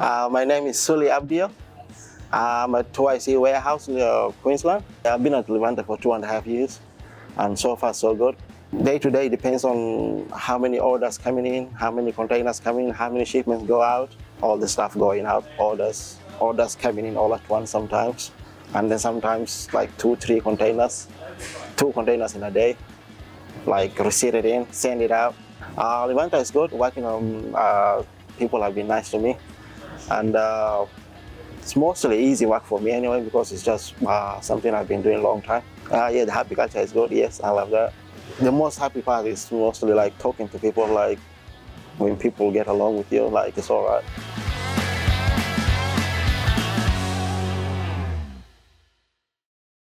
Uh, my name is Sule Abdiel. I'm at TYC warehouse near Queensland. I've been at Levanta for two and a half years and so far so good. Day to day depends on how many orders coming in, how many containers coming in, how many shipments go out, all the stuff going out, orders, orders coming in all at once sometimes. And then sometimes like two, three containers, two containers in a day, like receive it in, send it out. Uh, Levanta is good, working on, uh, people have been nice to me. And uh, it's mostly easy work for me anyway because it's just uh, something I've been doing a long time. Uh, yeah, the happy culture is good. Yes, I love that. The most happy part is mostly like talking to people, like when people get along with you, like it's all right.